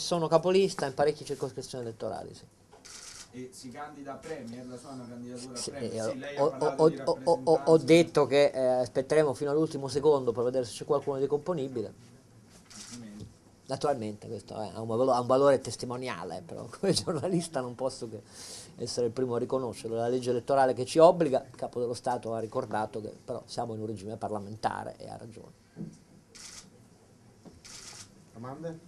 sono capolista in parecchie circoscrizioni elettorali. Sì. E si candida a Premier, eh, la sua è una candidatura a Premier? Eh, sì, lei ho, ho- ho- ho- detto che eh, aspetteremo fino all'ultimo secondo per vedere se c'è qualcuno di componibile. Naturalmente questo è- ha un, valore, ha un valore testimoniale, però come giornalista non posso che essere il primo a riconoscerlo. La legge elettorale che ci obbliga, il capo dello Stato ha ricordato che però siamo in un regime parlamentare e ha ragione. Domande?